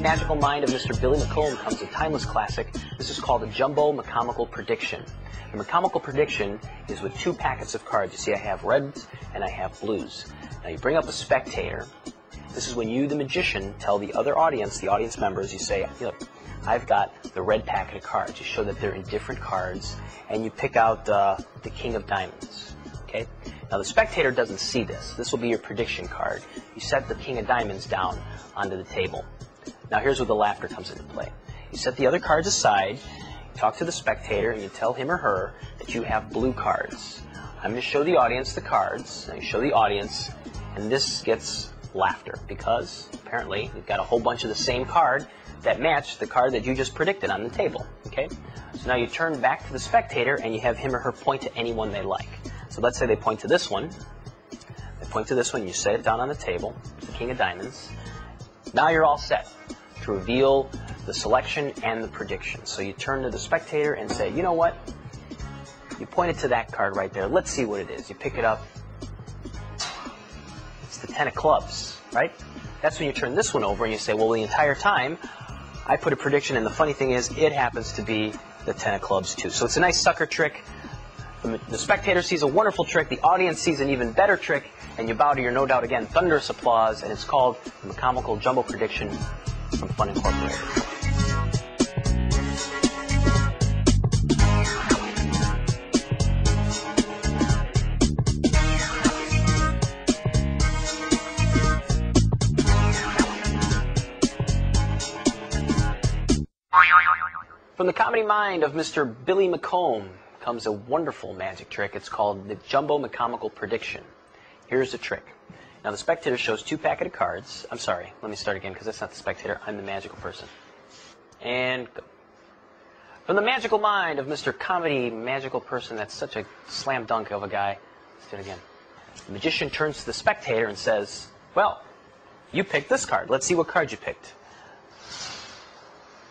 magical mind of Mr. Billy McComb comes a timeless classic. This is called a Jumbo McCombical Prediction. The McCombical prediction is with two packets of cards. You see I have reds and I have blues. Now you bring up a spectator. This is when you, the magician, tell the other audience, the audience members, you say, look, I've got the red packet of cards. You show that they're in different cards, and you pick out uh, the king of diamonds. Okay? Now the spectator doesn't see this. This will be your prediction card. You set the king of diamonds down onto the table. Now here's where the laughter comes into play. You set the other cards aside, talk to the spectator, and you tell him or her that you have blue cards. I'm going to show the audience the cards. I show the audience, and this gets laughter because apparently we've got a whole bunch of the same card that match the card that you just predicted on the table. Okay? So now you turn back to the spectator and you have him or her point to anyone they like. So let's say they point to this one. They point to this one, you set it down on the table, the King of Diamonds. Now you're all set to reveal the selection and the prediction. So you turn to the spectator and say, you know what? You point it to that card right there. Let's see what it is. You pick it up. It's the Ten of Clubs, right? That's when you turn this one over and you say, well, the entire time I put a prediction, and the funny thing is, it happens to be the Ten of Clubs too. So it's a nice sucker trick. The, spectator sees a wonderful trick, the audience sees an even better trick, and you bow to your no doubt again thunderous applause, and it's called the Comical Jumbo Prediction from Fun Incorporated. From the comedy mind of Mr. Billy McComb comes a wonderful magic trick. It's called the Jumbo McCombical Prediction. Here's the trick. Now the spectator shows two packet of cards. I'm sorry, let me start again because that's not the spectator. I'm the magical person. And go. From the magical mind of Mr. Comedy Magical Person, that's such a slam dunk of a guy. Let's do it again. The magician turns to the spectator and says, Well, you picked this card. Let's see what card you picked.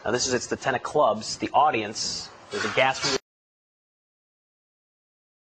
Now this is it's the ten of clubs. The audience, there's a gasp